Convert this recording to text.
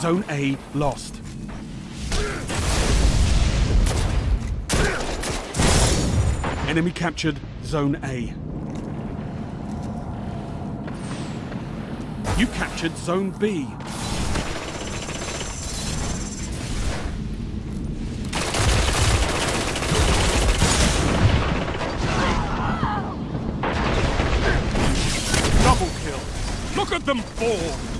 Zone A lost. Enemy captured Zone A. You captured Zone B. Double kill. Look at them fall.